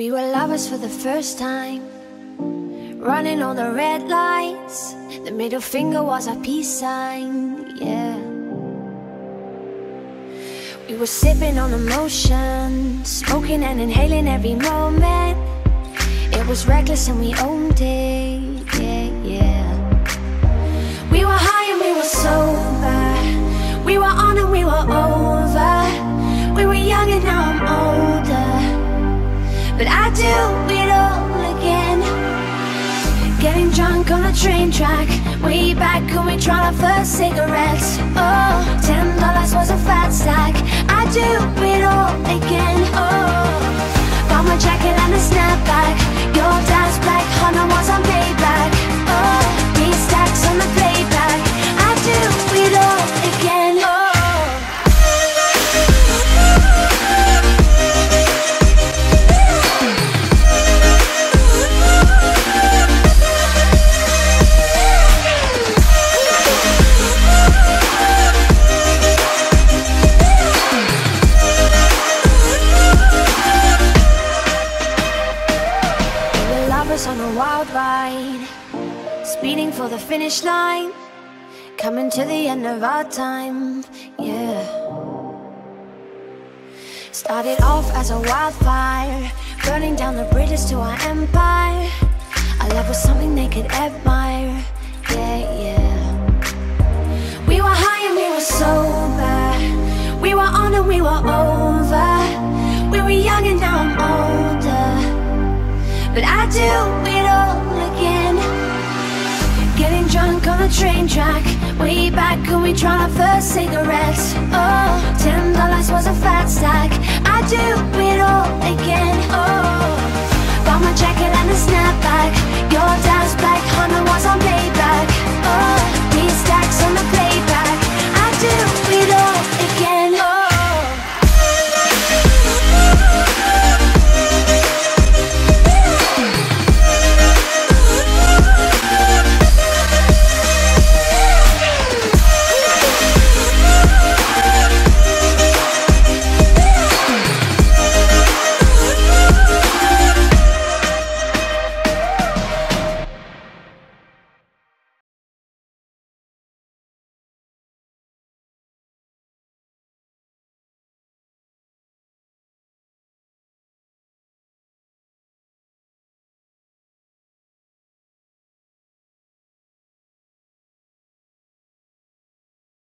We were lovers for the first time. Running on the red lights. The middle finger was our peace sign, yeah. We were sipping on emotion Smoking and inhaling every moment. It was reckless and we owned it, yeah, yeah. We were high and we were sober. We were on and we were over. We were young and now I'm I do it all again. Getting drunk on a train track Way back when we tried our first cigarettes Lovers on a wild ride Speeding for the finish line Coming to the end of our time, yeah. Started off as a wildfire Burning down the bridges to our empire Our love was something they could admire, do it all again. Getting drunk on a train track Way back when we tried our first cigarettes